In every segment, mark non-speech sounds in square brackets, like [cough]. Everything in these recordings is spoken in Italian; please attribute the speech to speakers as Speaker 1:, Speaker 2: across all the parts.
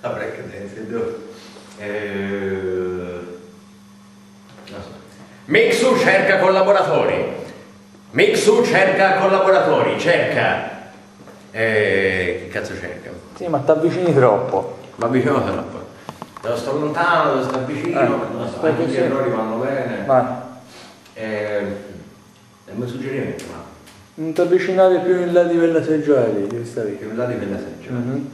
Speaker 1: La break dance. Mixu cerca collaboratori. Mixu cerca collaboratori, cerca... Eh, che cazzo cerca?
Speaker 2: Sì, ma ti avvicini troppo.
Speaker 1: Ma vicino troppo. Devo sto lontano, devo stare vicino,
Speaker 2: Eh, stai
Speaker 1: anche gli errori vanno bene.
Speaker 2: Vai.
Speaker 1: Eh, è un suggerimento, ma
Speaker 2: Non ti avvicinare più in là di quella seggiola lì, dove stavi.
Speaker 1: più in là di quella seggiola.
Speaker 2: Mhm.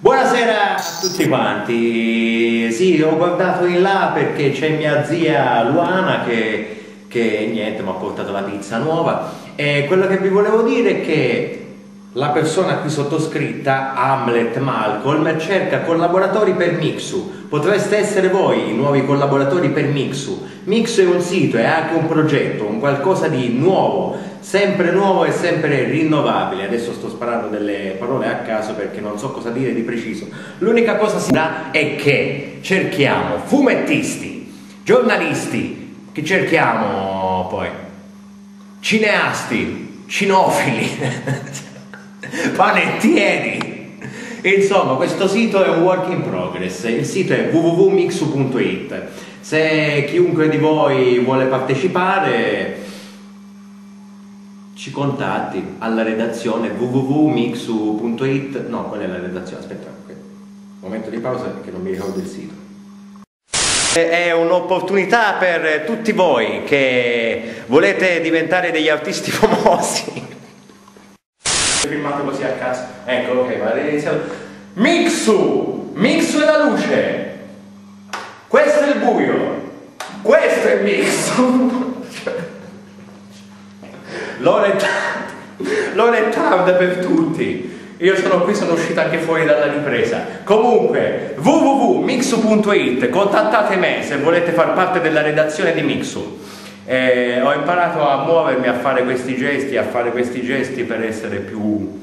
Speaker 1: Buonasera a tutti quanti. Sì, ho guardato in là perché c'è mia zia Luana che, che niente, mi ha portato la pizza nuova. E quello che vi volevo dire è che la persona qui sottoscritta, Hamlet Malcolm, cerca collaboratori per Mixu. Potreste essere voi i nuovi collaboratori per Mixu. Mixu è un sito, è anche un progetto, un qualcosa di nuovo, sempre nuovo e sempre rinnovabile. Adesso sto sparando delle parole a caso perché non so cosa dire di preciso. L'unica cosa si dà è che cerchiamo fumettisti, giornalisti, che cerchiamo poi cineasti, cinofili, [laughs] panettieri. Insomma, questo sito è un work in progress. Il sito è www.mixu.it. Se chiunque di voi vuole partecipare, ci contatti alla redazione www.mixu.it. No, qual è la redazione? Aspetta, ok. momento di pausa perché non mi ricordo il sito. È un'opportunità per tutti voi che volete diventare degli artisti [laughs] famosi. Filmato così a caso. Ecco, ok, ma iniziamo. Mixu! Mixu è la luce! Questo è il buio! Questo è Mixu! [laughs] È tarda [laughs] per tutti. Io sono qui, sono uscito anche fuori dalla ripresa. Comunque, www.mixu.it, contattate me se volete far parte della redazione di Mixu. Eh, ho imparato a muovermi, a fare questi gesti, a fare questi gesti per essere più,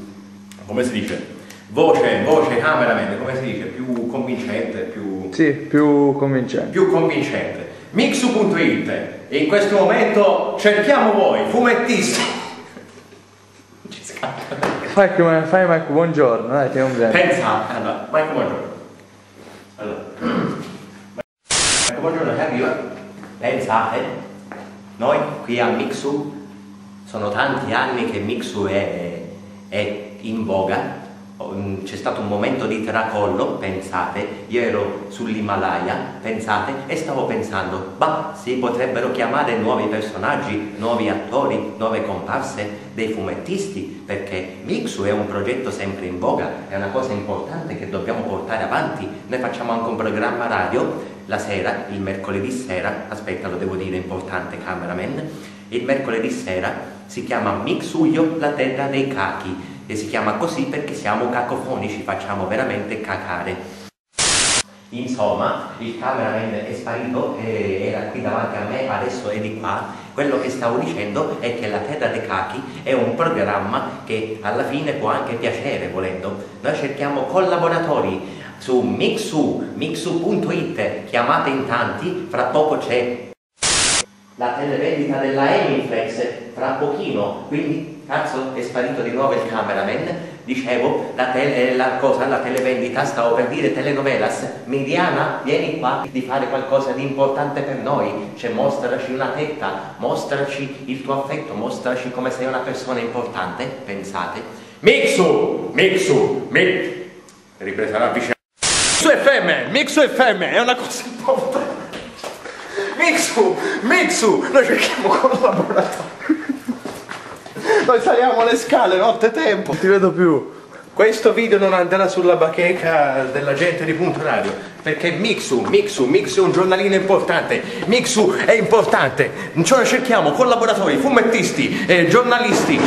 Speaker 1: come si dice, voce, voce, cameraman, come si dice, più convincente, più,
Speaker 2: Sì, più convincente.
Speaker 1: più convincente. Mixu.it e in questo momento cerchiamo voi, fumettisti. [laughs] Ci scappa.
Speaker 2: Fai fai Mike, buongiorno, dai, ti non viene.
Speaker 1: Pensa, allora, Marco buongiorno. Allora, [clears throat] Marco buongiorno, che arriva. Pensate, noi qui a Mixu, sono tanti anni che Mixu è, è in voga, Mm, c'è stato un momento di tracollo, pensate, io ero sull'Himalaya, pensate, e stavo pensando, bah, si potrebbero chiamare nuovi personaggi, nuovi attori, nuove comparse, dei fumettisti, perché Mixu è un progetto sempre in voga, è una cosa importante che dobbiamo portare avanti. Noi facciamo anche un programma radio la sera, il mercoledì sera, aspetta lo devo dire, importante cameraman, il mercoledì sera si chiama Mixuglio, la terra dei cachi e si chiama così perché siamo cacofonici, facciamo veramente cacare. Insomma, il cameraman è sparito, era qui davanti a me, adesso è di qua. Quello che stavo dicendo è che La Terra dei Cachi è un programma che alla fine può anche piacere volendo. Noi cerchiamo collaboratori su Mixu, mixu.it, chiamate in tanti, fra poco c'è la televendita della Emiflex, fra pochino, quindi cazzo è sparito di nuovo il cameraman. Dicevo, la, tele, la cosa, la televendita, stavo per dire telenovelas, Miriana, vieni qua di fare qualcosa di importante per noi, cioè mostraci una tetta, mostraci il tuo affetto, mostraci come sei una persona importante, pensate. Mixu, Mixu, Mix, ripresa la vicina. Mixu FM, Mixu FM, è una cosa importante. Mixu, Mixu, noi cerchiamo collaboratori. Noi saliamo le scale notte tempo.
Speaker 2: Non ti vedo più.
Speaker 1: Questo video non andrà sulla bacheca della gente di Punto Radio, perché Mixu, Mixu, Mixu è un giornalino importante, Mixu è importante, cioè cerchiamo collaboratori, fumettisti, eh, giornalisti,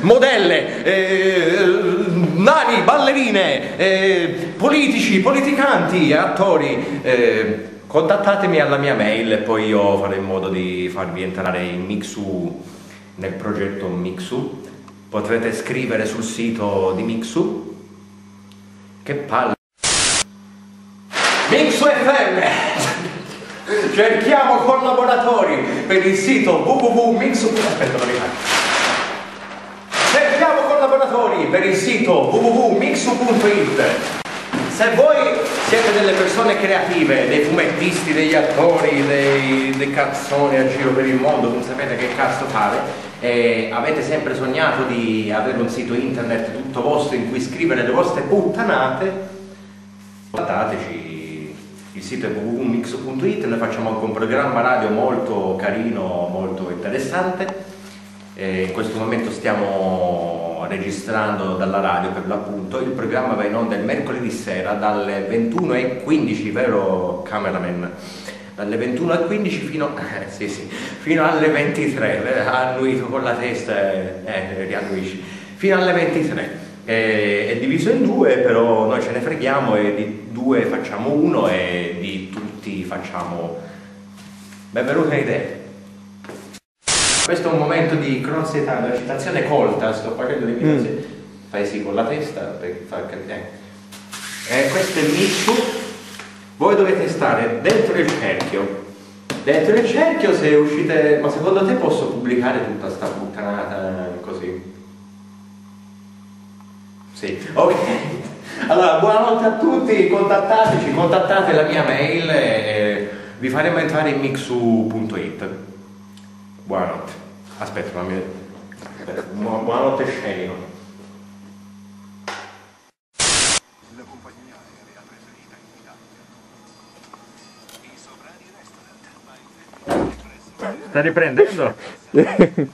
Speaker 1: modelle, eh, nani, ballerine, eh, politici, politicanti, attori. eh, contattatemi alla mia mail e poi io farò in modo di farvi entrare in Mixu nel progetto Mixu. Potrete scrivere sul sito di Mixu. Che palle. Mixu FM! [laughs] Cerchiamo collaboratori per il sito www.mixu. Aspetta, non mi fa. Per il sito www.mixu.it. Se voi siete delle persone creative, dei fumettisti, degli attori, dei, dei cazzoni a giro per il mondo, non sapete che cazzo fare, e avete sempre sognato di avere un sito internet tutto vostro in cui scrivere le vostre puttanate, contattateci, il sito è www.mixu.it, noi facciamo anche un programma radio molto carino, molto interessante. E in questo momento stiamo registrando dalla radio per l'appunto, il programma va in onda il mercoledì sera dalle 21.15, vero cameraman? Dalle 21.15 fino, eh, [laughs] sì, sì, fino alle 23, ha annuito con la testa e eh, riannuisci, fino alle 23. È, è diviso in due, però noi ce ne freghiamo e di due facciamo uno e di tutti facciamo... Benvenuta idea. Questo è un momento di cronosità, una citazione colta, sto facendo l'imitazione. Mm. Fai sì con la testa per far capire. Eh, questo è il Mitsu. Voi dovete stare dentro il cerchio. Dentro il cerchio se uscite... Ma secondo te posso pubblicare tutta sta puttanata così? Sì, ok. [laughs] Allora, buonanotte a tutti, contattateci, contattate la mia mail e vi faremo entrare in mixu.it. Buonanotte. Aspetta, fammi... Aspetta, buonanotte scenico. La compagnia aerea preferita in Italia. Stai riprendendo? [laughs]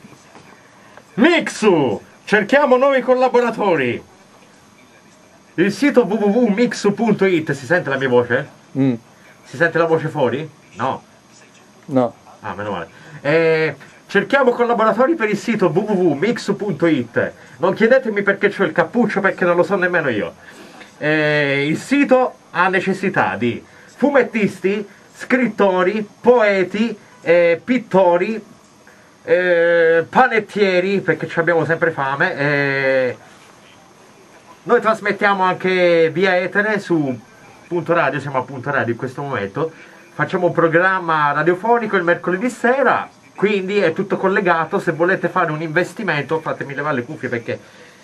Speaker 1: Mixu! Cerchiamo nuovi collaboratori! Il sito www.mixu.it si sente la mia voce? Mm. Si sente la voce fuori? No.
Speaker 2: No.
Speaker 1: Ah, meno male. Eh, cerchiamo collaboratori per il sito www.mix.it. Non chiedetemi perché c'ho il cappuccio, perché non lo so nemmeno io. Eh, il sito ha necessità di fumettisti, scrittori, poeti, eh, pittori, eh, panettieri, perché abbiamo sempre fame. Eh. noi trasmettiamo anche via etere su punto radio, siamo a punto radio in questo momento facciamo un programma radiofonico il mercoledì sera, quindi è tutto collegato, se volete fare un investimento, fatemi levare le cuffie perché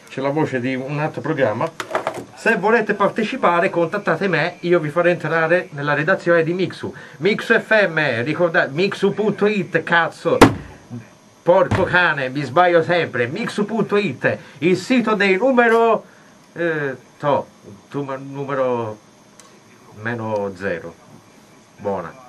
Speaker 1: c'è la voce di un altro programma, se volete partecipare contattate me, io vi farò entrare nella redazione di Mixu. Mixu FM, ricordate, mixu.it, cazzo, porco cane, mi sbaglio sempre, mixu.it, il sito dei numero, eh, to, numero meno zero buona